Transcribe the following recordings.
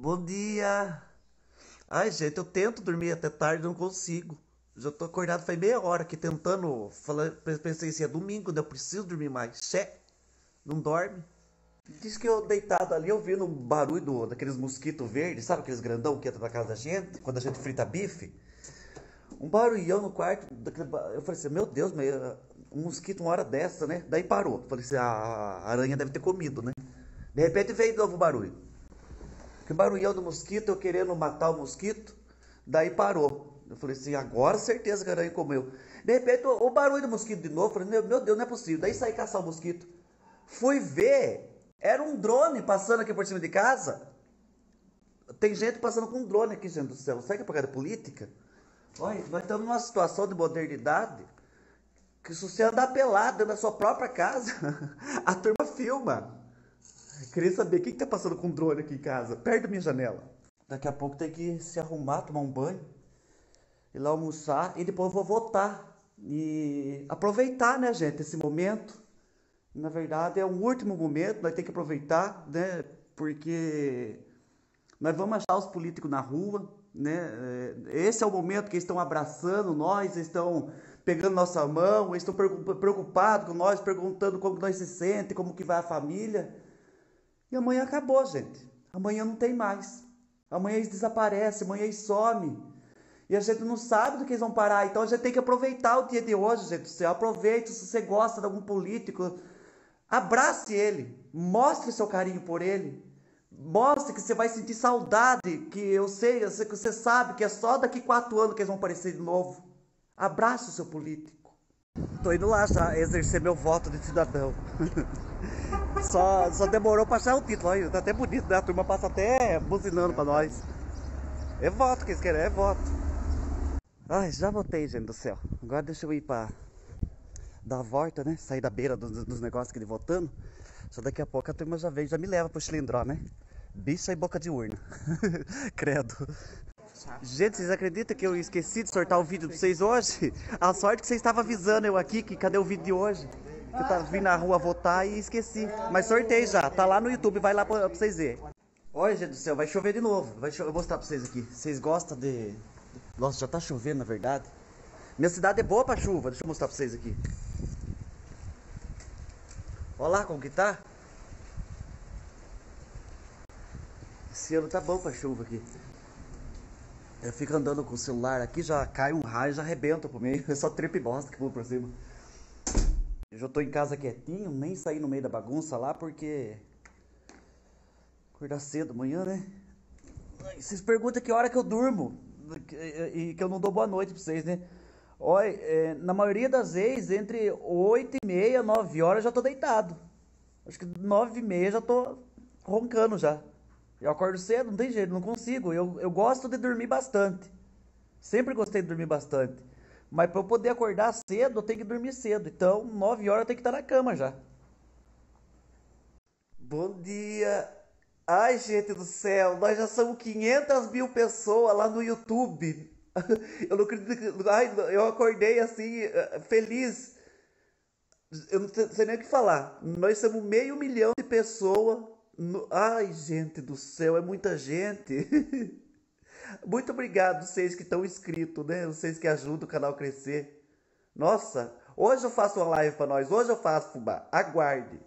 Bom dia! Ai, gente, eu tento dormir até tarde, não consigo. Já tô acordado faz meia hora aqui tentando. Falar, pensei assim, é domingo, né? Eu preciso dormir mais. Xé, não dorme. Diz que eu deitado ali, ouvindo um barulho do, daqueles mosquitos verdes, sabe aqueles grandão que entra na casa da gente, quando a gente frita bife? Um barulhão no quarto. Daquele, eu falei assim, meu Deus, mas, um mosquito uma hora dessa, né? Daí parou. Falei assim, a aranha deve ter comido, né? De repente veio de novo o barulho. Que barulhão do mosquito, eu querendo matar o mosquito. Daí parou. Eu falei assim, agora certeza que aranha comeu. De repente, o, o barulho do mosquito de novo. Eu falei, meu Deus, não é possível. Daí saí caçar o mosquito. Fui ver. Era um drone passando aqui por cima de casa. Tem gente passando com um drone aqui, gente do céu. Será que é por causa da política? Olha, nós estamos numa situação de modernidade que se você andar pelado na sua própria casa, a turma filma. Queria saber quem está passando com drone aqui em casa, perto da minha janela. Daqui a pouco tem que se arrumar, tomar um banho, ir lá almoçar e depois eu vou votar. E aproveitar, né, gente, esse momento. Na verdade, é um último momento, nós temos que aproveitar, né, porque nós vamos achar os políticos na rua, né? Esse é o momento que eles estão abraçando nós, eles estão pegando nossa mão, eles estão preocupados com nós, perguntando como nós se sente, como que vai a família. E amanhã acabou, gente. Amanhã não tem mais. Amanhã eles desaparecem, amanhã eles somem. E a gente não sabe do que eles vão parar. Então a gente tem que aproveitar o dia de hoje, gente do céu. Aproveite se você gosta de algum político. Abrace ele. Mostre seu carinho por ele. Mostre que você vai sentir saudade. Que eu sei, eu sei que você sabe que é só daqui quatro anos que eles vão aparecer de novo. Abrace o seu político. Tô indo lá já exercer meu voto de cidadão. Só, só demorou pra achar o título. Olha, tá até bonito, né? A turma passa até buzinando pra nós. É voto que eles querem, é voto. Ai, já votei, gente do céu. Agora deixa eu ir pra dar a volta, né? Sair da beira dos, dos negócios que ele votando. Só daqui a pouco a turma já vem, já me leva pro cilindró, né? Bicha e boca de urna. Credo. Gente, vocês acreditam que eu esqueci de sortar o vídeo pra vocês hoje? A sorte que vocês estavam avisando eu aqui, que cadê o vídeo de hoje? Eu tava vindo na rua votar e esqueci. Mas sorteio já, tá lá no YouTube, vai lá pra, pra vocês verem. Olha, gente do céu, vai chover de novo. Vai chover, vou mostrar pra vocês aqui. Vocês gostam de. Nossa, já tá chovendo na verdade. Minha cidade é boa pra chuva, deixa eu mostrar pra vocês aqui. Olha lá como que tá. Esse ano tá bom pra chuva aqui. Eu fico andando com o celular aqui, já cai um raio, já arrebenta pro meio. É só trepa e bosta que pula por cima. Eu já tô em casa quietinho, nem saí no meio da bagunça lá, porque. Acordar cedo amanhã, né? Vocês perguntam que hora que eu durmo. E que eu não dou boa noite pra vocês, né? Olha, é, na maioria das vezes, entre 8 e meia, 9 horas, eu já tô deitado. Acho que 9 e meia já tô roncando já. Eu acordo cedo, não tem jeito, não consigo. Eu, eu gosto de dormir bastante. Sempre gostei de dormir bastante. Mas para eu poder acordar cedo, eu tenho que dormir cedo. Então, 9 horas eu tenho que estar na cama já. Bom dia. Ai, gente do céu, nós já somos 500 mil pessoas lá no YouTube. Eu não acredito. Ai, eu acordei assim, eh, feliz. Eu não sei nem o que falar. Nós somos meio milhão de pessoas. No... Ai, gente do céu, é muita gente. Muito obrigado vocês que estão inscritos, né? Vocês que ajudam o canal a crescer. Nossa, hoje eu faço uma live para nós. Hoje eu faço, fubá. Aguarde.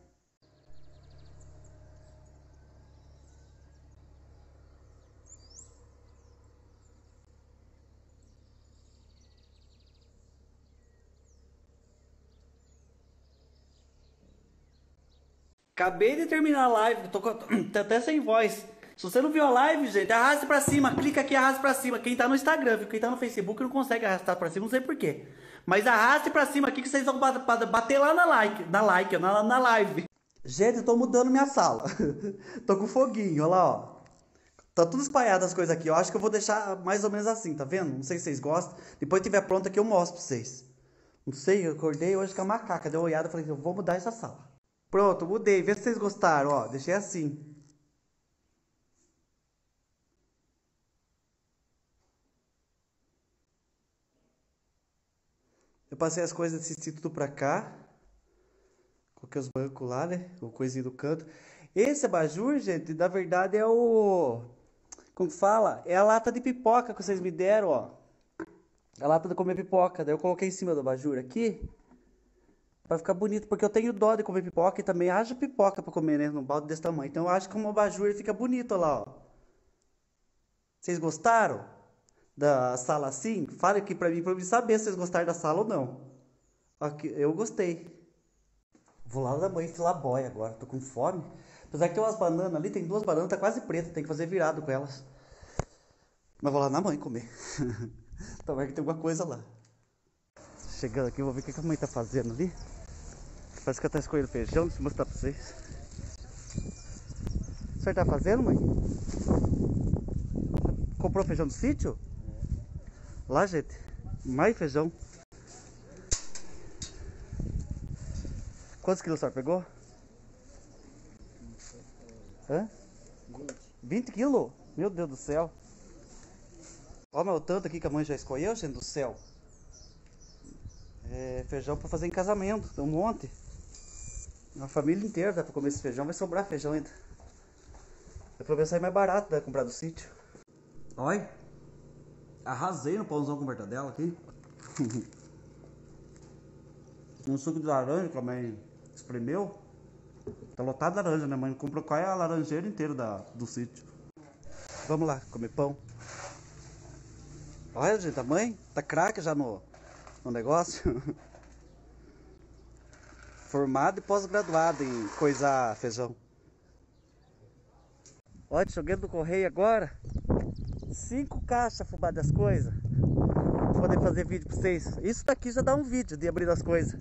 Acabei de terminar a live, tô, tô até sem voz. Se você não viu a live, gente, arraste pra cima, clica aqui, arraste pra cima. Quem tá no Instagram, viu? Quem tá no Facebook não consegue arrastar pra cima, não sei porquê. Mas arraste pra cima aqui que vocês vão bater lá na like, na like, na, na live. Gente, eu tô mudando minha sala. tô com foguinho, olha lá, ó. Tá tudo espalhado as coisas aqui. Eu acho que eu vou deixar mais ou menos assim, tá vendo? Não sei se vocês gostam. Depois que tiver pronto aqui eu mostro pra vocês. Não sei, eu acordei hoje com a macaca. Deu uma olhada e falei, eu vou mudar essa sala. Pronto, mudei. Vê se vocês gostaram, ó. Deixei assim. Passei as coisas desse tudo pra cá. Coloquei os bancos lá, né? O coisinho do canto. Esse abajur, gente, na verdade é o... Como fala? É a lata de pipoca que vocês me deram, ó. A lata de comer pipoca. Daí eu coloquei em cima do abajur aqui. Pra ficar bonito, porque eu tenho dó de comer pipoca e também haja pipoca pra comer, né? Num balde desse tamanho. Então eu acho que como abajur fica bonito lá, ó. Vocês gostaram da sala assim? Fale aqui pra mim, pra eu saber se vocês gostaram da sala ou não. Aqui, eu gostei. Vou lá da mãe filar boia agora, tô com fome. Apesar que tem umas bananas ali, tem duas bananas, tá quase preta, tem que fazer virado com elas. Mas vou lá na mãe comer. Talvez que tem alguma coisa lá. Chegando aqui, vou ver o que a mãe tá fazendo ali. Parece que ela tá escolhendo feijão, deixa eu mostrar pra vocês. O senhor tá fazendo, mãe? Comprou feijão do sítio? Lá, gente. Mais feijão. Quantos quilos o senhor pegou? Hã? 20. 20 quilos? Meu Deus do céu. Olha o tanto aqui que a mãe já escolheu, gente do céu. É feijão para fazer em casamento, tem um monte. Uma família inteira dá para comer esse feijão, vai sobrar feijão ainda. Pra ver sair mais barato, né? Comprar do sítio. Olha, arrasei no pãozão com mortadela aqui. um suco de laranja que a mãe espremeu. Tá lotado de laranja, né, mãe? Comprou quase a laranjeira inteira da, do sítio. Vamos lá, comer pão. Olha, gente, a mãe tá craque já no, no negócio. Formado e pós-graduado em coisar feijão. Olha, joguei do correio agora. Cinco caixas fubá das coisas. Vou poder fazer vídeo pra vocês. Isso daqui já dá um vídeo de abrir as coisas.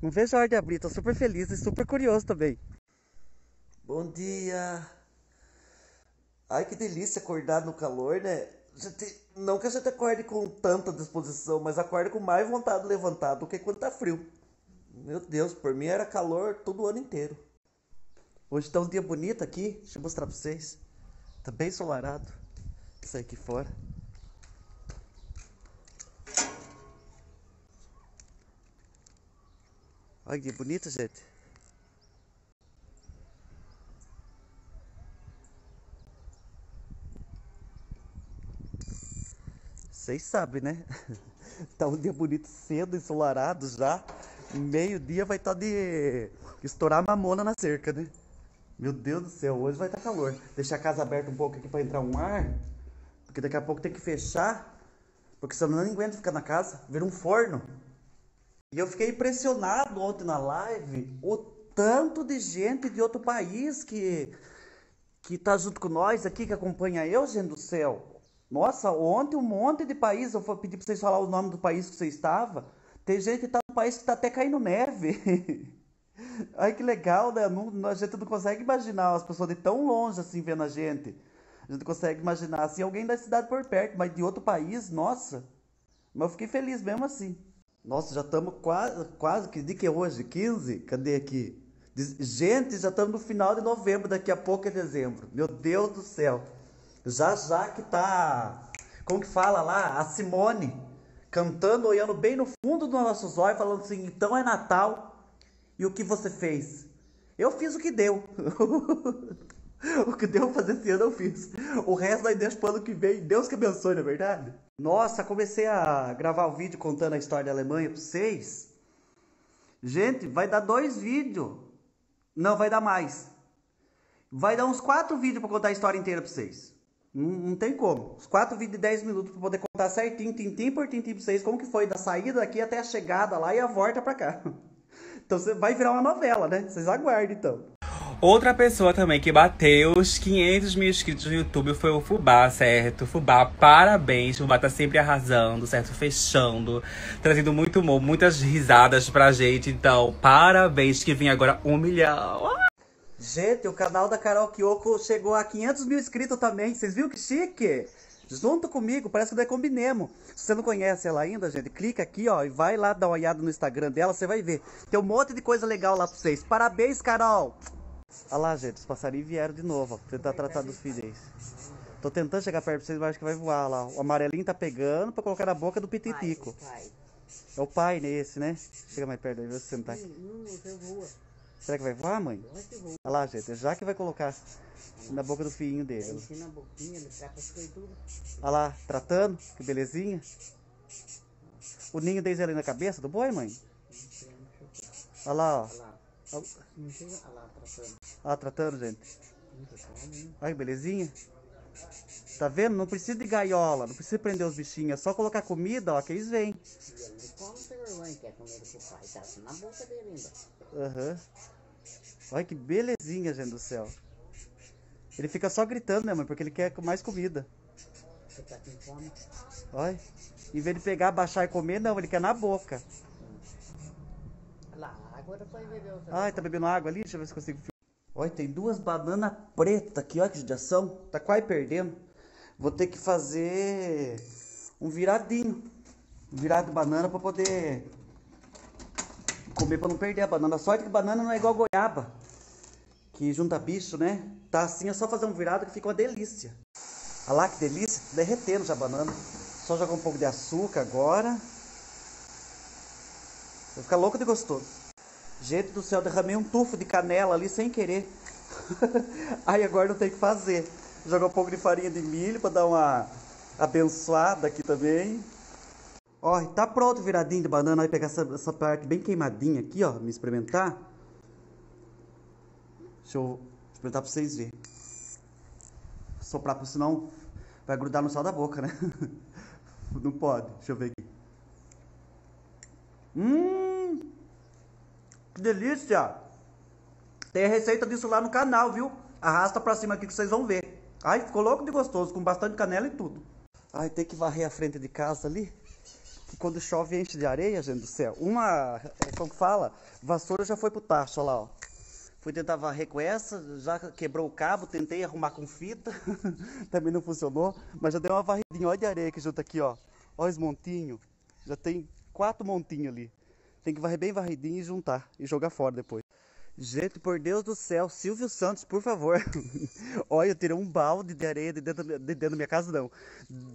Não vejo a hora de abrir, tô super feliz e super curioso também. Bom dia! Ai que delícia acordar no calor, né? Gente, não que a gente acorde com tanta disposição, mas acorda com mais vontade de levantar do que quando tá frio. Meu Deus, por mim era calor todo o ano inteiro. Hoje tá um dia bonito aqui, deixa eu mostrar pra vocês. Tá bem ensolarado. Isso aqui fora. Olha que bonito, gente. Vocês sabem, né? tá um dia bonito cedo, ensolarado já. Meio-dia vai estar tá de estourar mamona na cerca, né? Meu Deus do céu, hoje vai estar tá calor. Deixar a casa aberta um pouco aqui para entrar um ar. Porque daqui a pouco tem que fechar. Porque senão não aguento ficar na casa. Vira um forno. E eu fiquei impressionado ontem na live. O tanto de gente de outro país que que tá junto com nós aqui, que acompanha eu, gente do céu. Nossa, ontem um monte de país, eu pedi para vocês falar o nome do país que você estava. Tem gente que está no país que está até caindo neve. Ai que legal, né? Não, a gente não consegue imaginar as pessoas de tão longe assim vendo a gente. A gente consegue imaginar assim alguém da cidade por perto, mas de outro país, nossa. Mas eu fiquei feliz mesmo assim. Nossa, já estamos quase, quase, que que é hoje? 15? Cadê aqui? Gente, já estamos no final de novembro, daqui a pouco é dezembro. Meu Deus do céu. Já já que tá. Como que fala lá? A Simone cantando, olhando bem no fundo dos nossos olhos, falando assim: então é Natal. E o que você fez? Eu fiz o que deu. o que deu fazer esse ano eu fiz. O resto aí deixa pro ano que vem. Deus que abençoe, não é verdade? Nossa, comecei a gravar o vídeo contando a história da Alemanha pra vocês. Gente, vai dar dois vídeos. Não, vai dar mais. Vai dar uns quatro vídeos para contar a história inteira pra vocês. Não, não, tem como. Os quatro vídeos de 10 minutos para poder contar certinho, tintim por tintim pra vocês, como que foi da saída daqui até a chegada lá e a volta para cá. Então vai virar uma novela, né? Vocês aguardem então. Outra pessoa também que bateu os 500 mil inscritos no YouTube foi o Fubá, certo? Fubá, parabéns. Fubá tá sempre arrasando, certo? Fechando, trazendo muito humor, muitas risadas pra gente. Então, parabéns que vem agora um milhão. Ah! Gente, o canal da Carol Kyoko chegou a 500 mil inscritos também. Vocês viram que chique? Junto comigo, parece que nós combinemos. Se você não conhece ela ainda, gente, clica aqui, ó, e vai lá dar uma olhada no Instagram dela, você vai ver. Tem um monte de coisa legal lá pra vocês. Parabéns, Carol! Olha lá, gente, os passarinhos vieram de novo, ó, tentar tratar dos filhos. Tô tentando chegar perto pra vocês, mas acho que vai voar lá. O amarelinho tá pegando pra colocar na boca do pititico. É o pai nesse, né? Chega mais perto aí, vê se tá aqui. Será que vai voar, mãe? Olha lá, gente. Já que vai colocar na boca do filhinho dele. Olha lá, tratando. Que belezinha. O ninho deles ali na cabeça do boi, mãe? Olha lá, ó. Olha lá. Tratando. Olha lá, tratando, gente. Olha que belezinha. Tá vendo? Não precisa de gaiola, não precisa prender os bichinhos. É só colocar comida, ó, que eles vêm. Quer comer do que o pai. Tá na boca dele ainda. Aham. Olha que belezinha, gente do céu. Ele fica só gritando, né, mãe? Porque ele quer mais comida. Você tá com fome? Olha. Em vez de pegar, baixar e comer, não, ele quer na boca. Agora foi beber outra. Ai, tá bebendo água ali? Deixa eu ver se consigo. Olha, tem duas bananas pretas aqui, olha que judiação. Tá quase perdendo. Vou ter que fazer um viradinho. Um virado de banana pra poder comer pra não perder a banana. Sorte que banana não é igual goiaba. Que junta bicho, né? Tá assim, é só fazer um virado que fica uma delícia. Olha lá que delícia, derretendo já a banana. Só jogar um pouco de açúcar agora. Vai ficar louco de gostoso. Gente do céu, derramei um tufo de canela ali sem querer. Aí agora não tem o que fazer. Jogar um pouco de farinha de milho para dar uma abençoada aqui também. Ó, tá pronto viradinho de banana. Aí pegar essa, essa parte bem queimadinha aqui, ó, me experimentar. Deixa eu experimentar pra vocês verem. Soprar, porque senão vai grudar no sal da boca, né? Não pode. Deixa eu ver aqui. Hum! Que delícia! Tem a receita disso lá no canal, viu? Arrasta pra cima aqui que vocês vão ver. Ai, ficou louco de gostoso, com bastante canela e tudo. Ai, tem que varrer a frente de casa ali. Que quando chove enche de areia, gente do céu. Uma, é, como fala? Vassoura já foi pro tacho, olha lá, ó. Fui tentar varrer com essa, já quebrou o cabo, tentei arrumar com fita, também não funcionou, mas já deu uma varridinha, olha de areia que junta aqui, ó. Olha os montinhos, já tem quatro montinhos ali. Tem que varrer bem varridinho e juntar, e jogar fora depois. Gente, por Deus do céu, Silvio Santos, por favor. Olha, eu tirei um balde de areia de dentro, de dentro da minha casa, não.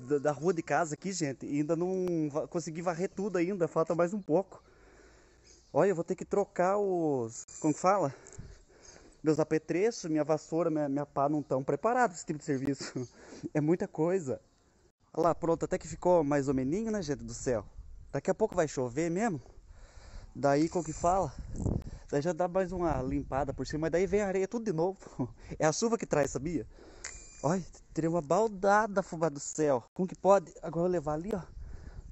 Da, da rua de casa aqui, gente. E ainda não consegui varrer tudo ainda, falta mais um pouco. Olha, eu vou ter que trocar os. Como que fala? Meus apetrechos, minha vassoura, minha, minha pá não estão preparados para esse tipo de serviço. É muita coisa. Olha lá, pronto, até que ficou mais ou menos, né, gente do céu? Daqui a pouco vai chover mesmo. Daí, como que fala? Daí já dá mais uma limpada por cima, mas daí vem a areia tudo de novo. É a chuva que traz, sabia? Olha, teria uma baldada fubá do céu. Como que pode? Agora eu levar ali, ó,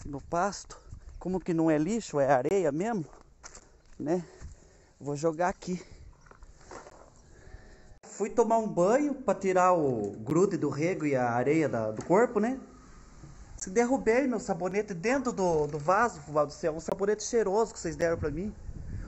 no pasto. Como que não é lixo, é areia mesmo, né? Vou jogar aqui. Fui tomar um banho para tirar o grude do rego e a areia da- do corpo, né? Se derrubei meu sabonete dentro do, do vaso, do céu. Um sabonete cheiroso que vocês deram pra mim.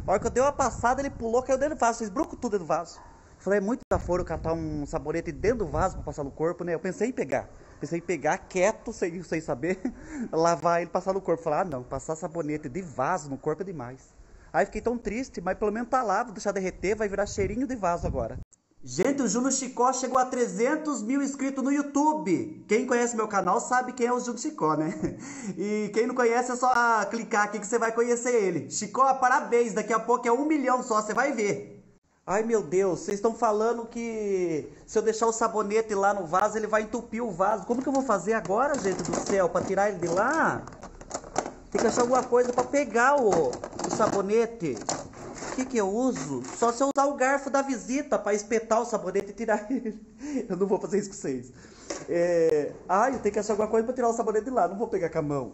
A hora que eu dei uma passada, ele pulou, caiu dentro do vaso. Vocês brucam tudo dentro do vaso. Falei, é muito desaforo catar um sabonete dentro do vaso pra passar no corpo, né? Eu pensei em pegar. Pensei em pegar quieto, sem, sem saber, lavar ele passar no corpo. Falei, ah não, passar sabonete de vaso no corpo é demais. Aí fiquei tão triste, mas pelo menos tá lá, vou deixar derreter, vai virar cheirinho de vaso agora. Gente, o Júnior Chicó chegou a 300 mil inscritos no YouTube. Quem conhece meu canal sabe quem é o Júnior Chicó, né? E quem não conhece é só clicar aqui que você vai conhecer ele. Chicó, parabéns, daqui a pouco é um milhão só, você vai ver. Ai meu Deus, vocês estão falando que se eu deixar o sabonete lá no vaso, ele vai entupir o vaso. Como que eu vou fazer agora, gente do céu, para tirar ele de lá? Tem que achar alguma coisa para pegar o, o sabonete. O que, eu uso? Só se eu usar o garfo da visita para espetar o sabonete e tirar ele. Eu não vou fazer isso com vocês. É... Ai, eu tenho que achar alguma coisa para tirar o sabonete de lá. Não vou pegar com a mão.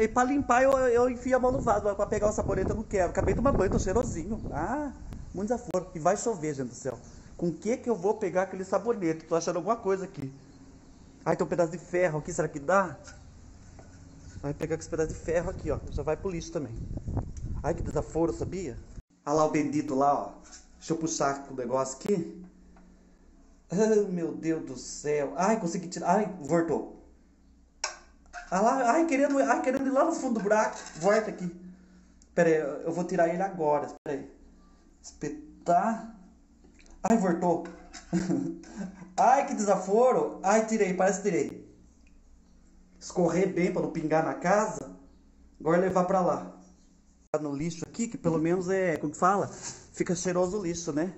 E para limpar, eu, eu enfio a mão no vaso. Mas para pegar o sabonete, eu não quero. Acabei de tomar banho, tô cheirosinho. Ah, muito desaforo. E vai chover, gente do céu. Com que que eu vou pegar aquele sabonete? Tô achando alguma coisa aqui. Ai, tem um pedaço de ferro aqui. Será que dá? Vai pegar com esse pedaço de ferro aqui, ó. Já vai pro lixo também. Ai, que desaforo, sabia? Olha lá o bendito lá, ó. Deixa eu puxar o negócio aqui. Meu Deus do céu. Ai, consegui tirar. Ai, voltou. Ah lá, ai, querendo, ai, querendo ir lá no fundo do buraco. Volta aqui. Pera aí, eu vou tirar ele agora. Espera aí. Espetar. Ai, voltou. ai, que desaforo. Ai, tirei, parece que tirei. Escorrer bem para não pingar na casa. Agora levar pra lá. No lixo aqui, que pelo menos é, como fala? Fica cheiroso o lixo, né?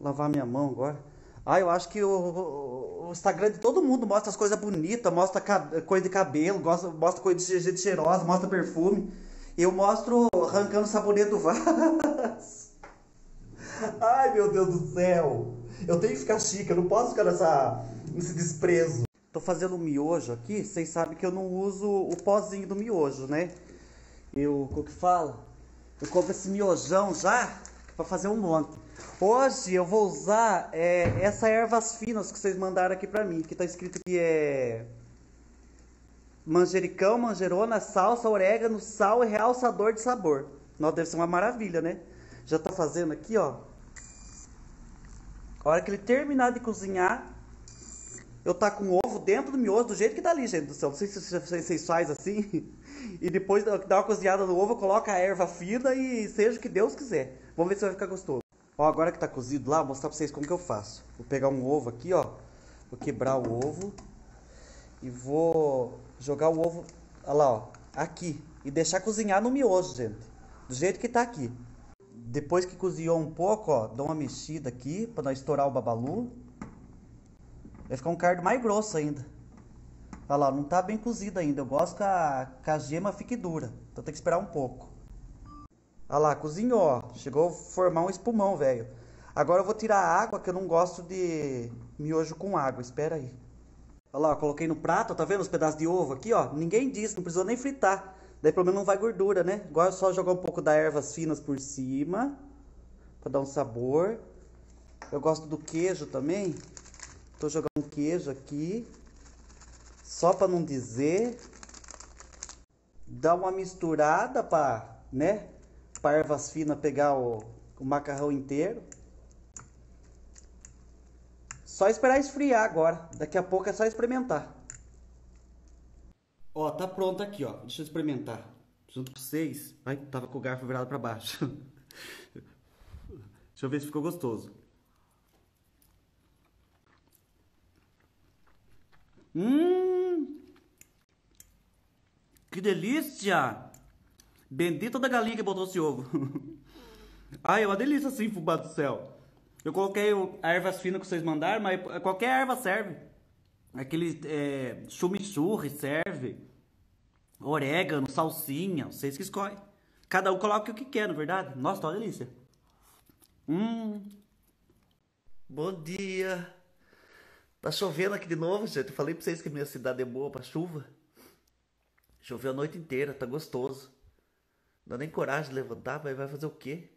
Lavar minha mão agora. Ah, eu acho que o, o Instagram de todo mundo mostra as coisas bonitas, mostra coisa de cabelo, gosta, mostra coisa de gente cheirosa, mostra perfume. Eu mostro arrancando sabonete do vaso. Ai, meu Deus do céu. Eu tenho que ficar chique, eu não posso ficar nessa, nesse desprezo. Tô fazendo um miojo aqui, vocês sabem que eu não uso o pozinho do miojo, né? Eu, o que fala? Eu compro esse miojão já para fazer um monte. Hoje eu vou usar é, essa ervas finas que vocês mandaram aqui pra mim, que tá escrito que é manjericão, manjerona, salsa, orégano, sal e realçador de sabor. Nossa, deve ser uma maravilha, né? Já tô fazendo aqui, ó. A hora que ele terminar de cozinhar, eu tá com ovo dentro do miojo, do jeito que tá ali, gente do céu. Não sei se vocês fazem assim. E depois dá uma cozinhada no ovo, coloca a erva fina e seja o que Deus quiser. Vamos ver se vai ficar gostoso. Ó, agora que tá cozido lá, vou mostrar pra vocês como que eu faço. Vou pegar um ovo aqui, ó. Vou quebrar o ovo. E vou jogar o ovo, olha lá, ó, aqui. E deixar cozinhar no miojo, gente. Do jeito que tá aqui. Depois que cozinhou um pouco, ó, dou uma mexida aqui para não estourar o babalu. Vai ficar um cardo mais grosso ainda. Olha lá, não tá bem cozido ainda. Eu gosto que a, que a gema fique dura. Então tem que esperar um pouco. Olha lá, cozinhou. Chegou a formar um espumão, velho. Agora eu vou tirar a água, que eu não gosto de miojo com água. Espera aí. Olha lá, coloquei no prato, tá vendo os pedaços de ovo aqui, ó? Ninguém disse, não precisou nem fritar. Daí pelo menos não vai gordura, né? Agora é só jogar um pouco da ervas finas por cima. Pra dar um sabor. Eu gosto do queijo também. Tô jogando queijo aqui. Só pra não dizer. Dá uma misturada pra, né? Pra ervas finas pegar o, o macarrão inteiro. Só esperar esfriar agora. Daqui a pouco é só experimentar. Ó, tá pronto aqui, ó. Deixa eu experimentar. Junto com vocês. Ai, tava com o garfo virado pra baixo. Deixa eu ver se ficou gostoso. Hum! Que delícia! Bendita da galinha que botou esse ovo. Ai, é uma delícia assim, fubá do céu. Eu coloquei a ervas finas que vocês mandaram, mas qualquer erva serve. Aquele é, chimichurri serve. Orégano, salsinha, vocês que escolhem. Cada um coloca o que quer, na é verdade. Nossa, tá uma delícia. Hum. Bom dia. Tá chovendo aqui de novo, gente. Eu falei pra vocês que minha cidade é boa pra chuva. Choveu a noite inteira, tá gostoso. Não dá nem coragem de levantar, mas vai fazer o quê?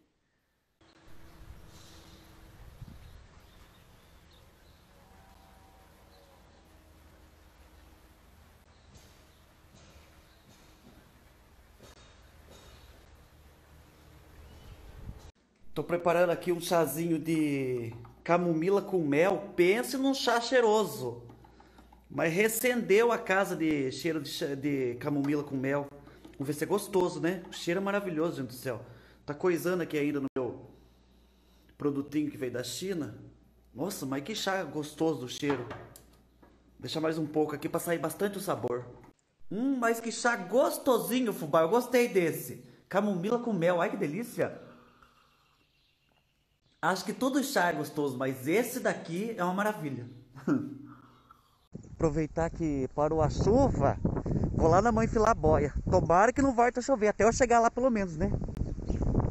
Tô preparando aqui um chazinho de camomila com mel. Pense num chá cheiroso. Mas recendeu a casa de cheiro de, de camomila com mel. Vamos ver se é gostoso, né? O cheiro é maravilhoso, gente do céu. Tá coisando aqui ainda no meu produtinho que veio da China. Nossa, mas que chá gostoso o cheiro. Deixa mais um pouco aqui para sair bastante o sabor. Hum, mas que chá gostosinho, fubá. Eu gostei desse. Camomila com mel. Ai, que delícia. Acho que todo chá é gostoso, mas esse daqui é uma maravilha. Aproveitar que parou a chuva, vou lá na mãe filar boia. Tomara que não vai a chover, até eu chegar lá pelo menos, né?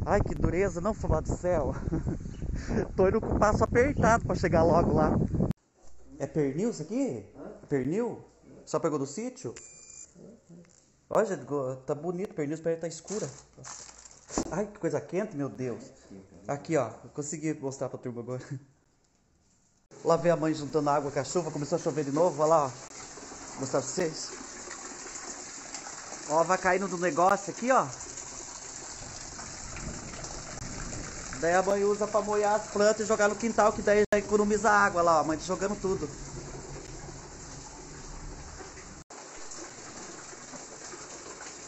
Ai, que dureza, não, falar do céu. Tô indo com o passo apertado para chegar logo lá. É pernil isso aqui? É pernil? Só pegou do sítio? Olha, tá bonito, pernil, espera tá escura. Ai, que coisa quente, meu Deus. Aqui, ó. Consegui mostrar pra turma agora. Lá vem a mãe juntando água com a chuva. Começou a chover de novo. Olha lá, ó. Vou mostrar pra vocês. Ó, vai caindo do negócio aqui, ó. Daí a mãe usa pra molhar as plantas e jogar no quintal, que daí já economiza água lá, ó. A mãe tá jogando tudo.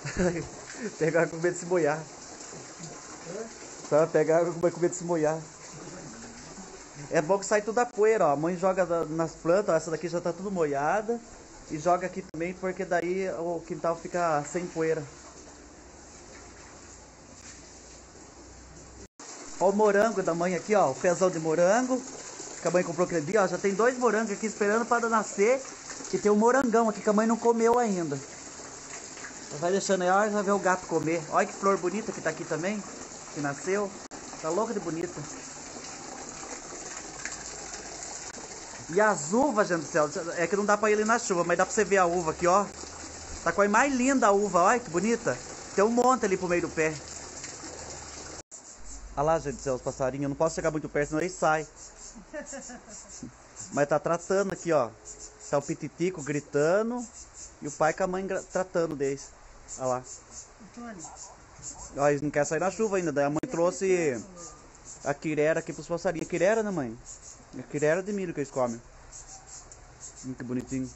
Pegar com medo de se molhar. Tá, pega água vai comer de se molhar. É bom que sai toda a poeira, ó. A mãe joga nas plantas, ó, essa daqui já tá tudo molhada. E joga aqui também, porque daí o quintal fica sem poeira. Ó o morango da mãe aqui, ó. O pezão de morango. Que a mãe comprou aquele dia, ó. Já tem dois morangos aqui esperando para nascer. E tem um morangão aqui que a mãe não comeu ainda. Vai deixando aí, ó, vai ver o gato comer. Olha que flor bonita que tá aqui também. Que nasceu. Tá louca de bonita. E as uvas, gente do céu, é que não dá pra ir ali na chuva, mas dá pra você ver a uva aqui, ó. Tá com a mais linda a uva, olha que bonita. Tem um monte ali pro meio do pé. Olha lá, gente do céu, os passarinhos. Eu não posso chegar muito perto, senão eles saem. Mas tá tratando aqui, ó. Tá o pititico gritando e o pai com a mãe tratando deles. Olha lá. Ó, eles não querem sair na chuva ainda. Daí a mãe trouxe a quirera aqui pros passarinhos. Quirera, né, mãe? A quirera de milho que eles comem. Hum, que bonitinho.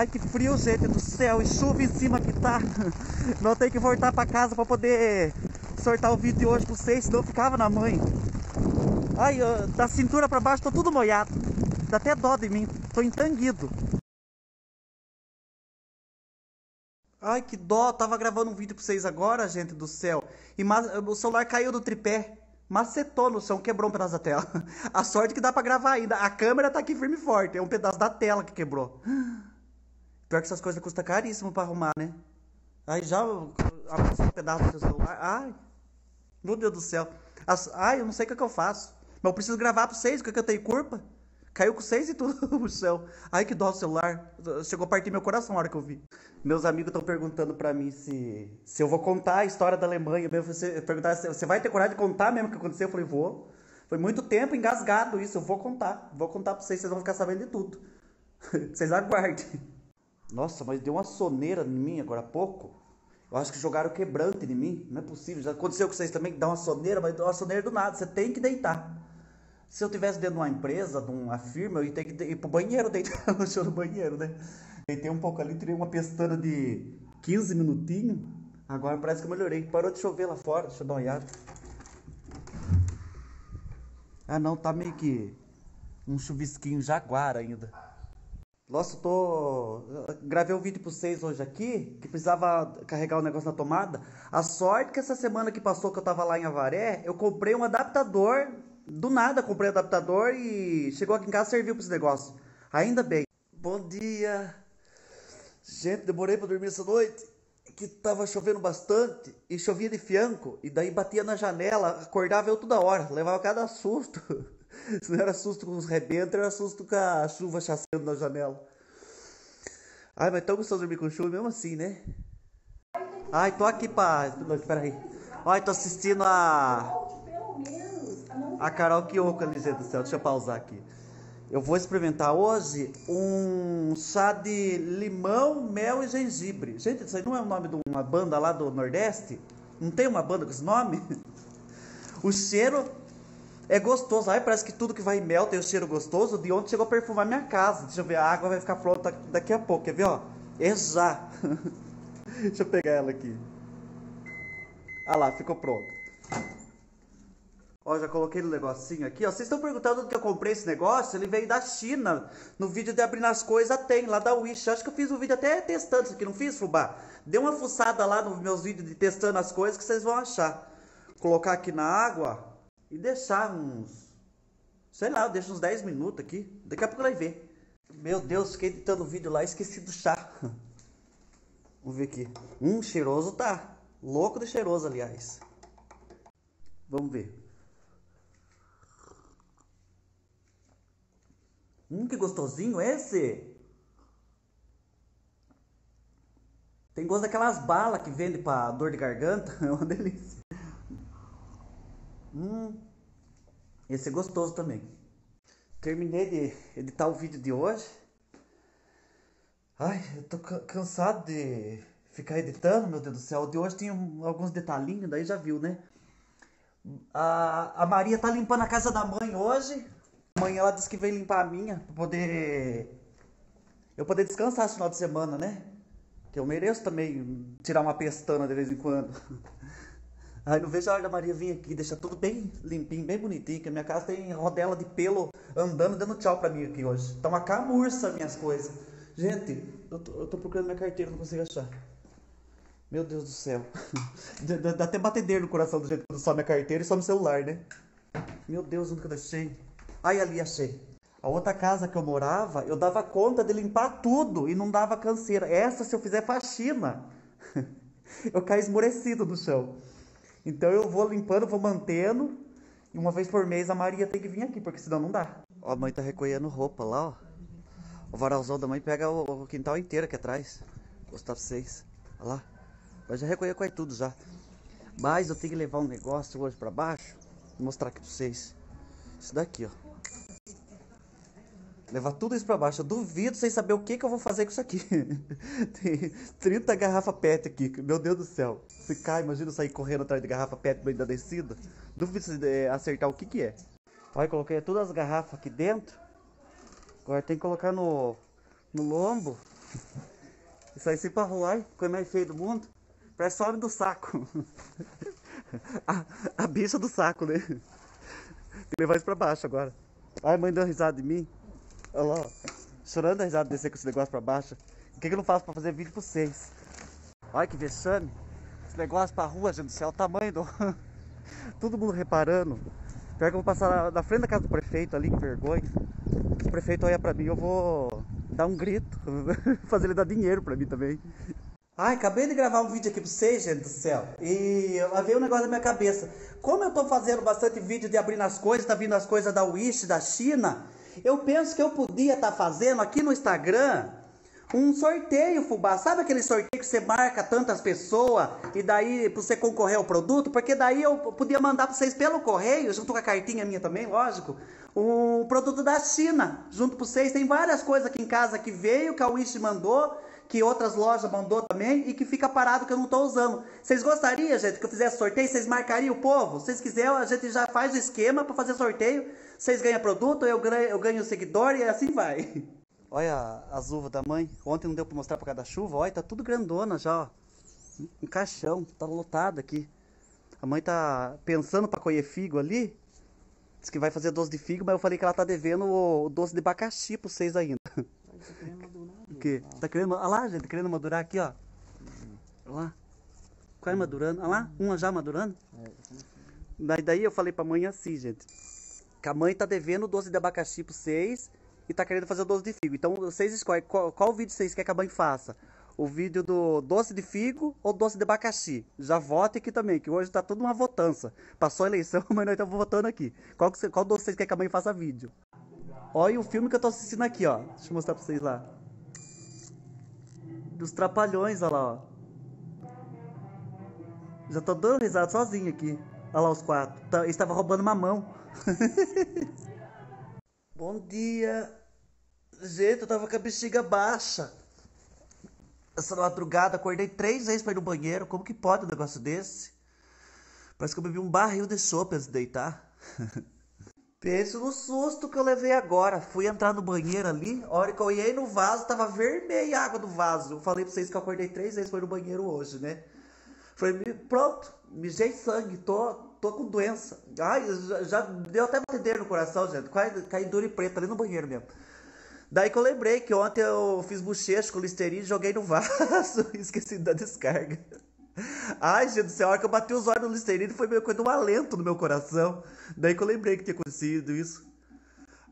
Ai que frio, gente do céu, e chuva em cima que tá. Não tem que voltar pra casa pra poder sortar o vídeo de hoje com vocês, senão eu ficava na mãe. Ai, da cintura pra baixo tô tudo molhado. Dá até dó de mim, tô entanguido. Ai, que dó, tava gravando um vídeo pra vocês agora, gente do céu. E o celular caiu do tripé. Macetou no chão, quebrou um pedaço da tela. A sorte que dá pra gravar ainda. A câmera tá aqui firme e forte. É um pedaço da tela que quebrou. Pior que essas coisas custam caríssimo pra arrumar, né? Aí já amassou um pedaço do seu celular. Ai, meu Deus do céu. As, ai, eu não sei o que, é que eu faço. Mas eu preciso gravar pra vocês, porque eu tenho culpa. Caiu com seis e tudo no céu. Ai, que dó o celular. Chegou a partir meu coração na hora que eu vi. Meus amigos estão perguntando pra mim se, se eu vou contar a história da Alemanha. Mesmo. Você, perguntar se você vai ter coragem de contar mesmo o que aconteceu. Eu falei, vou. Foi muito tempo engasgado isso. Eu vou contar. Vou contar pra vocês, vocês vão ficar sabendo de tudo. vocês aguardem. Nossa, mas deu uma soneira em mim agora há pouco. Eu acho que jogaram quebrante em mim. Não é possível. Já aconteceu com vocês também que dá uma soneira, mas dá uma soneira do nada. Você tem que deitar. Se eu tivesse dentro de uma empresa, de uma firma, eu ia ter que ir pro banheiro, deitar no chão do banheiro, né? Deitei um pouco ali, tirei uma pestana de 15 minutinhos. Agora parece que eu melhorei. Parou de chover lá fora, deixa eu dar uma olhada. Ah não, tá meio que um chuvisquinho jaguar ainda. Nossa, eu tô. gravei um vídeo pra vocês hoje aqui, que precisava carregar o um negócio na tomada. A sorte que essa semana que passou que eu tava lá em Avaré, eu comprei um adaptador. Do nada comprei um adaptador e chegou aqui em casa e serviu pra esse negócio. Ainda bem. Bom dia. Gente, demorei pra dormir essa noite. Que tava chovendo bastante e chovia de fianco. E daí batia na janela, acordava eu toda hora, levava cada susto. Se não era susto com os rebentos, era susto com a chuva chaceando na janela. Ai, mas tão gostoso dormir com chuva mesmo assim, né? Ai, tô aqui pra. Peraí. Ai, tô assistindo a. A Carol Kyoko ali, gente do céu. Deixa eu pausar aqui. Eu vou experimentar hoje um chá de limão, mel e gengibre. Gente, isso aí não é o nome de uma banda lá do Nordeste? Não tem uma banda com esse nome? O cheiro é gostoso. Ai, parece que tudo que vai mel tem o um cheiro gostoso. De ontem chegou a perfumar minha casa. Deixa eu ver, a água vai ficar pronta daqui a pouco. Quer ver, ó? É já. Deixa eu pegar ela aqui. Ah lá, ficou pronto. Ó, já coloquei no negocinho aqui, ó. Vocês estão perguntando onde que eu comprei esse negócio? Ele veio da China. No vídeo de abrir as coisas tem, lá da Wish. Acho que eu fiz um vídeo até testando isso aqui, não fiz, fubá? Dê uma fuçada lá nos meus vídeos de testando as coisas que vocês vão achar. Colocar aqui na água, e deixar uns. Sei lá, eu deixo uns 10 minutos aqui. Daqui a pouco vai ver. Meu Deus, fiquei editando o vídeo lá e esqueci do chá. Vamos ver aqui. Hum, cheiroso tá. Louco de cheiroso, aliás. Vamos ver. Hum, que gostosinho esse. Tem gosto daquelas balas que vende pra dor de garganta. É uma delícia. Hum, esse é gostoso também. Terminei de editar o vídeo de hoje. Ai, eu tô cansado de ficar editando, meu Deus do céu. De hoje tem alguns detalhinhos, daí já viu, né? A, a Maria tá limpando a casa da mãe hoje. Amanhã ela disse que veio limpar a minha pra poder. Eu poder descansar esse final de semana, né? Que eu mereço também tirar uma pestana de vez em quando. Ai, não vejo a hora da Maria vir aqui, deixar tudo bem limpinho, bem bonitinho, que a minha casa tem rodela de pelo andando, dando tchau pra mim aqui hoje. Tá uma camurça minhas coisas. Gente, eu tô, eu tô procurando minha carteira, não consigo achar. Meu Deus do céu. Dá, dá até batedeiro no coração do jeito quando só minha carteira e só meu celular, né? Meu Deus, onde que eu deixei? Ai, ali achei. A outra casa que eu morava, eu dava conta de limpar tudo e não dava canseira. Essa, se eu fizer faxina, eu caio esmorecido no chão. Então eu vou limpando, vou mantendo. E uma vez por mês a Maria tem que vir aqui, porque senão não dá. Ó, a mãe tá recolhendo roupa lá, ó. O varalzão da mãe pega o, o quintal inteiro aqui atrás. Vou mostrar pra vocês. Olha lá. Mas já recolheu quase tudo já. Mas eu tenho que levar um negócio hoje pra baixo. Vou mostrar aqui pra vocês. Isso daqui, ó. Levar tudo isso pra baixo. Eu duvido sem saber o que, que eu vou fazer com isso aqui. Tem 30 garrafas PET aqui. Meu Deus do céu. Se cai, imagina sair correndo atrás de garrafa PET bem da descida. Duvido se é, acertar o que que é. Olha, coloquei todas as garrafas aqui dentro. Agora tem que colocar no, no lombo. E sair assim pra rua. Coisa mais feia do mundo. Parece só do saco. a, a bicha do saco, né? Tem que levar isso pra baixo agora. Ai, mãe deu risada de mim. Olha lá. Chorando a risada de descer com esse negócio pra baixo. O que, que eu não faço pra fazer vídeo pra vocês? Olha que vexame. Esse negócio pra rua, gente do céu, o tamanho do. Todo mundo reparando. Pior que eu vou passar na, frente da casa do prefeito ali, que vergonha. O prefeito olha pra mim, eu vou dar um grito. Fazer ele dar dinheiro pra mim também. Ai, acabei de gravar um vídeo aqui pra vocês, gente do céu. E veio um negócio na minha cabeça. Como eu tô fazendo bastante vídeo de abrindo as coisas, tá vindo as coisas da Wish, da China. Eu penso que eu podia estar tá fazendo aqui no Instagram um sorteio, fubá. Sabe aquele sorteio que você marca tantas pessoas e daí pra você concorrer ao produto? Porque daí eu podia mandar pra vocês pelo correio, junto com a cartinha minha também, lógico, um produto da China, junto pra vocês. Tem várias coisas aqui em casa que veio, que a Wish mandou, que outras lojas mandou também e que fica parado que eu não tô usando. Vocês gostariam, gente, que eu fizesse sorteio? Vocês marcariam o povo? Se vocês quiserem, a gente já faz o esquema para fazer sorteio. Vocês ganham produto, eu ganho, eu ganho seguidor e assim vai. Olha as uvas da mãe. Ontem não deu para mostrar por causa da chuva. Olha, tá tudo grandona já, ó. Um caixão, tá lotado aqui. A mãe tá pensando para colher figo ali. Diz que vai fazer doce de figo, mas eu falei que ela tá devendo o doce de abacaxi pra vocês ainda. Quê? Tá querendo. Olha lá, gente, querendo madurar aqui, ó. Olha lá. Quase madurando. Olha lá, uma já madurando. Daí, daí eu falei pra mãe assim, gente. Que a mãe tá devendo o doce de abacaxi pra vocês e tá querendo fazer o doce de figo. Então vocês escolhem qual, qual vídeo vocês querem que a mãe faça. O vídeo do doce de figo ou doce de abacaxi. Já vote aqui também, que hoje tá tudo uma votança. Passou a eleição, mas nós estamos votando aqui. Qual, qual doce vocês querem que a mãe faça vídeo? Olha o filme que eu tô assistindo aqui, ó. Deixa eu mostrar pra vocês lá. Dos Trapalhões, olha lá, ó. Já tô dando risada sozinho aqui. Olha lá os quatro. Tá, Eles estavam roubando mamão. Bom dia. Gente, eu tava com a bexiga baixa. Essa madrugada acordei três vezes pra ir no banheiro. Como que pode um negócio desse? Parece que eu bebi um barril de sopa antes de deitar. Pense no susto que eu levei agora. Fui entrar no banheiro ali. A hora que eu olhei no vaso, tava vermelha a água do vaso. Eu falei pra vocês que eu acordei três vezes ir no banheiro hoje, né? Falei, pronto, mijei sangue, tô, tô com doença. Ai, já, já deu até batedeira no coração, gente. Quase caí duro e preto ali no banheiro mesmo. Daí que eu lembrei que ontem eu fiz bochecho com listerine, joguei no vaso e esqueci da descarga. Ai, gente do céu, a hora que eu bati os olhos no listerine foi meio coisa de um alento no meu coração. Daí que eu lembrei que tinha acontecido isso.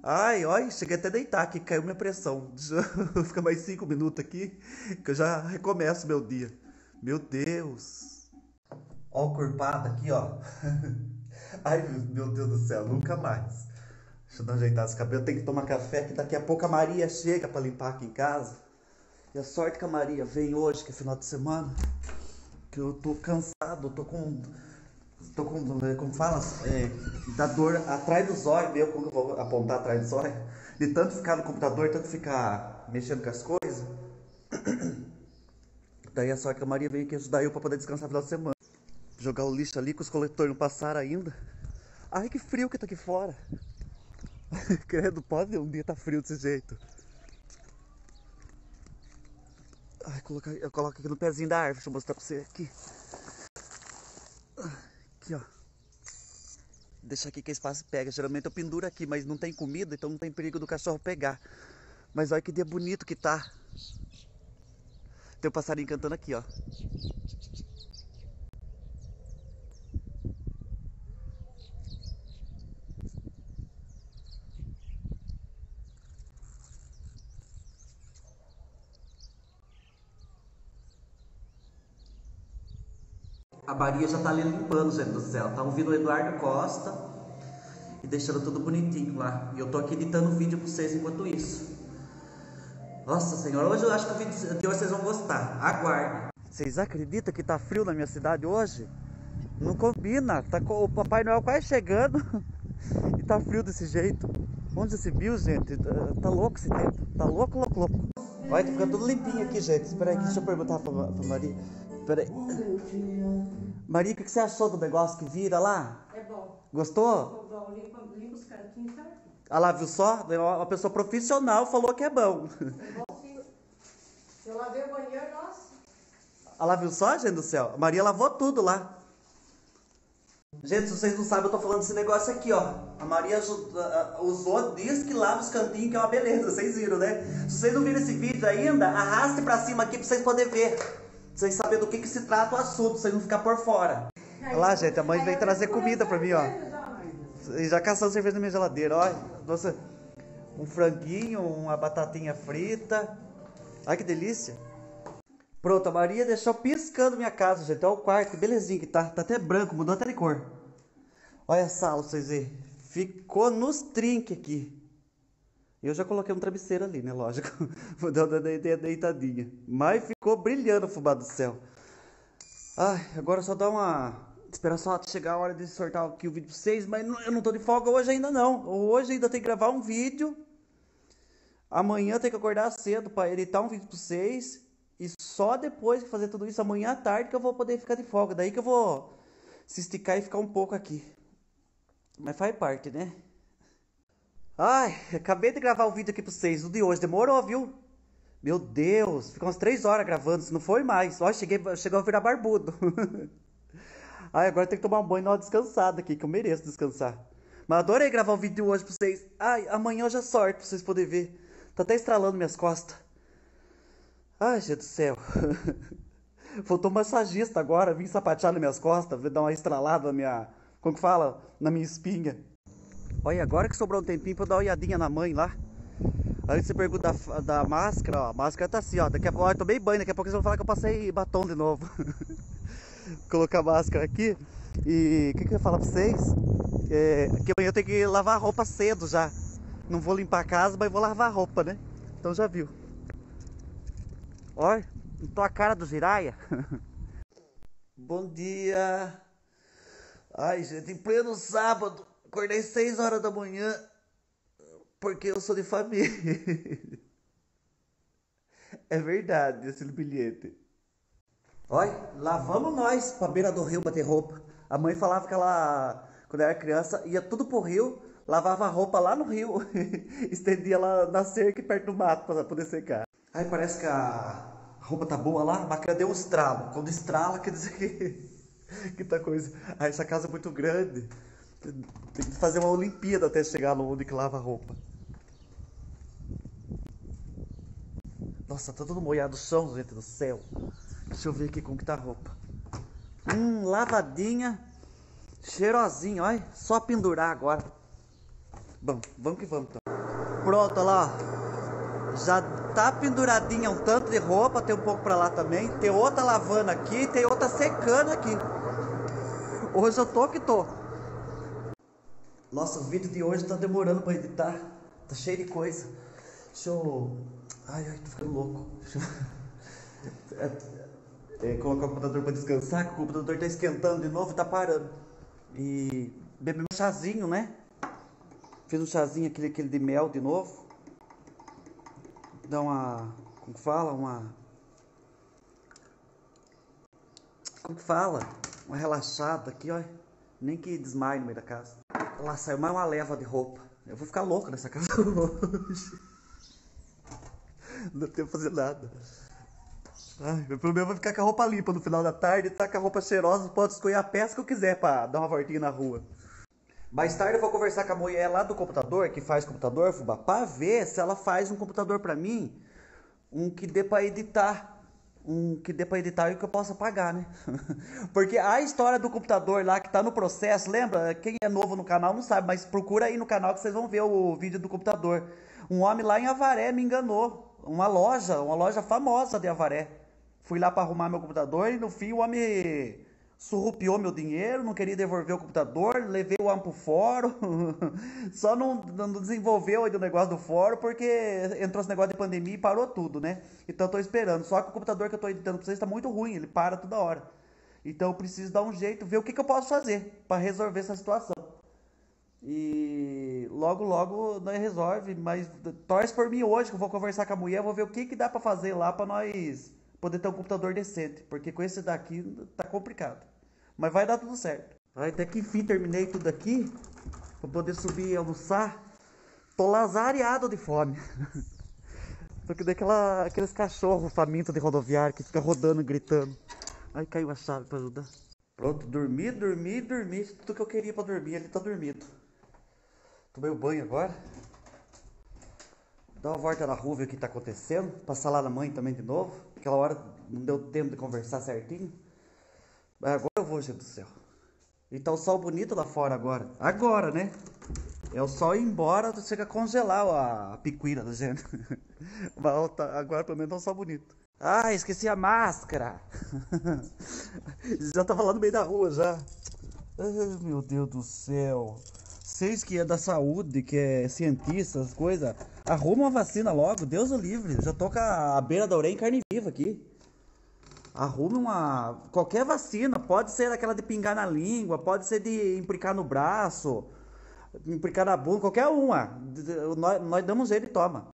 Ai, olha, cheguei até a deitar aqui, caiu minha pressão. Fica mais cinco minutos aqui, que eu já recomeço meu dia. Meu Deus. Ó o curpado aqui, ó. Ai, meu Deus do céu, nunca mais. Deixa eu dar uma ajeitada esse cabelo. Tem que tomar café, que daqui a pouco a Maria chega para limpar aqui em casa. E a sorte que a Maria vem hoje, que é final de semana. Que eu tô cansado, tô com. Tô com. Como fala? É, da dor atrás dos olhos, meu, quando eu vou apontar atrás dos olhos. De tanto ficar no computador, tanto ficar mexendo com as coisas. Daí a sorte que a Maria veio aqui ajudar eu para poder descansar no final de semana. Jogar o lixo ali, que os coletores não passaram ainda. Ai, que frio que tá aqui fora. Credo, pode um dia tá frio desse jeito. Ai, eu coloco aqui no pezinho da árvore, deixa eu mostrar pra você aqui. aqui, ó. Deixa aqui que espaço pega. Geralmente eu penduro aqui, mas não tem comida, então não tem perigo do cachorro pegar. Mas olha que dia bonito que tá. Tem um passarinho cantando aqui, ó. Maria já tá ali limpando, gente do céu. Tá ouvindo o Eduardo Costa e deixando tudo bonitinho lá. E eu tô aqui editando o vídeo pra vocês enquanto isso. Nossa senhora, hoje eu acho que o vídeo de hoje vocês vão gostar. Aguardem. Vocês acreditam que tá frio na minha cidade hoje? Não combina. Tá com o Papai Noel quase chegando e tá frio desse jeito. Onde você viu, gente? Tá, tá louco esse tempo. Tá louco, louco, louco. Olha, tá ficando tudo limpinho aqui, gente. Espera aí, deixa eu perguntar pra, pra Maria. Espera aí. Maria, o que você achou do negócio que vira lá? É bom. Gostou? É bom. Limpa, limpa os cantinhos certinho. Ah lá, viu só? Uma pessoa profissional falou que é bom. É bom sim. Eu lavei o banheiro, nossa. Ah lá, viu só, gente do céu? A Maria lavou tudo lá. Gente, se vocês não sabem, eu tô falando desse negócio aqui, ó. A Maria usou, diz que lava os cantinhos, que é uma beleza, vocês viram, né? Se vocês não viram esse vídeo ainda, arraste pra cima aqui pra vocês poderem ver. Vocês saberem do que, que se trata o assunto, vocês não ficar por fora. Olha lá, gente, a mãe veio trazer comida pra mim, ó. E já caçando cerveja na minha geladeira, ó. Nossa, um franguinho, uma batatinha frita. Ai, que delícia. Pronto, a Maria deixou piscando minha casa, gente. Olha o quarto, que belezinha que tá. Tá até branco, mudou até de cor. Olha a sala, vocês verem. Ficou nos trinques aqui. Eu já coloquei um travesseiro ali, né? Lógico. Vou dar uma deitadinha. Mas ficou brilhando o fubá do céu. Ai, agora só dá uma esperar só chegar a hora de sortar aqui o vídeo pra vocês, mas eu não tô de folga hoje ainda não. Hoje ainda tem que gravar um vídeo. Amanhã tem que acordar cedo para editar um vídeo pra vocês. E só depois de fazer tudo isso, amanhã à tarde, que eu vou poder ficar de folga. Daí que eu vou se esticar e ficar um pouco aqui. Mas faz parte, né? Ai, acabei de gravar o vídeo aqui pra vocês. O de hoje demorou, viu? Meu Deus, ficou umas 3 horas gravando, se não foi mais. Ó, cheguei, chegou a virar barbudo. Ai, agora tem que tomar um banho e dar uma descansada aqui, que eu mereço descansar. Mas adorei gravar o vídeo hoje pra vocês. Ai, amanhã eu já sorte pra vocês poderem ver. Tá até estralando minhas costas. Ai, gente do céu. Faltou massagista agora, vim sapatear nas minhas costas, dar uma estralada na minha. Como que fala? Na minha espinha. Olha, agora que sobrou um tempinho pra eu dar uma olhadinha na mãe lá. Aí você pergunta da, da máscara, ó. A máscara tá assim, ó. Daqui a pouco eu tomei banho, daqui a pouco vocês vão falar que eu passei batom de novo. colocar a máscara aqui. E o que, que eu ia falar pra vocês? É, que amanhã eu tenho que lavar a roupa cedo já. Não vou limpar a casa, mas vou lavar a roupa, né? Então já viu. Olha, tô a cara do Jiraya. Bom dia. Ai, gente, em pleno sábado. Acordei 6 horas da manhã. Porque eu sou de família. É verdade esse bilhete. Olha, lá vamos nós pra beira do rio bater roupa. A mãe falava que ela, quando era criança, ia tudo pro rio, lavava a roupa lá no rio, estendia lá na cerca e perto do mato pra poder secar. Aí parece que a roupa tá boa lá, a máquina deu um estralo. Quando estrala, quer dizer que, que tá coisa. Aí essa casa é muito grande. Tem que fazer uma Olimpíada até chegar no onde que lava roupa. Nossa, tá todo molhado o chão, gente do céu. Deixa eu ver aqui como que tá a roupa. Hum, lavadinha. Cheirosinha, olha. Só pendurar agora. Bom, vamos que vamos então. Pronto, olha lá. Já tá penduradinha um tanto de roupa. Tem um pouco pra lá também. Tem outra lavando aqui. Tem outra secando aqui. Hoje eu tô que tô. Nossa, o vídeo de hoje tá demorando pra editar. Tá cheio de coisa. Deixa eu. Ai, ai, tô ficando louco. Deixa eu... É, é, colocar o computador para descansar, que o computador está esquentando de novo tá parando. E beber um chazinho, né? Fiz um chazinho, aquele, aquele de mel de novo. Dá uma. Como que fala? Uma. Como que fala? Uma relaxada aqui, ó. Nem que desmaie no meio da casa. Lá saiu mais uma leva de roupa. Eu vou ficar louco nessa casa hoje. Não tenho que fazer nada. Ai, meu problema vai ficar com a roupa limpa no final da tarde, tá com a roupa cheirosa, pode escolher a peça que eu quiser pra dar uma voltinha na rua. Mais tarde eu vou conversar com a mulher lá do computador, que faz computador, fubá, pra ver se ela faz um computador pra mim, um que dê pra editar. Um que pra editar e que eu possa pagar, né? Porque a história do computador lá que tá no processo, lembra? Quem é novo no canal não sabe, mas procura aí no canal que vocês vão ver o vídeo do computador. Um homem lá em Avaré me enganou. Uma loja, uma loja famosa de Avaré. Fui lá para arrumar meu computador e no fim o homem surrupiou meu dinheiro, não queria devolver o computador, levei o pro fórum, só não, não desenvolveu ainda o negócio do fórum porque entrou esse negócio de pandemia e parou tudo, né? Então eu tô esperando. Só que o computador que eu tô editando pra vocês tá muito ruim, ele para toda hora. Então eu preciso dar um jeito, ver o que, que eu posso fazer para resolver essa situação. E logo, logo nós resolve, mas torce por mim hoje que eu vou conversar com a mulher, vou ver o que, que dá para fazer lá para nós poder ter um computador decente, porque com esse daqui tá complicado. Mas vai dar tudo certo. Até que enfim terminei tudo aqui, para poder subir e almoçar. Tô lazareado de fome. Tô que daquela aqueles cachorros famintos de rodoviário que fica rodando, gritando. Aí caiu a chave para ajudar. Pronto, dormi, dormi, dormi. Tudo que eu queria para dormir, ele tá dormindo. Tomei o banho agora. Dá uma volta na rua, ver o que tá acontecendo. Passar lá na mãe também de novo. Aquela hora não deu tempo de conversar certinho. Mas agora eu vou, gente do céu. E tá o sol bonito lá fora agora. Agora, né? É o sol ir embora, chega a congelar a, a picuíra da gente. Tá- agora pelo menos tá um sol bonito. Ah, esqueci a máscara. já tava lá no meio da rua já. Ah, meu Deus do céu. Vocês que é da saúde, que é cientista, as coisas, arruma uma vacina logo, Deus o livre. Já tô com a beira da orelha em carne viva aqui. Arrume uma. qualquer vacina, pode ser aquela de pingar na língua, pode ser de implicar no braço, implicar na bunda, qualquer uma. Nós, nós damos jeito e toma.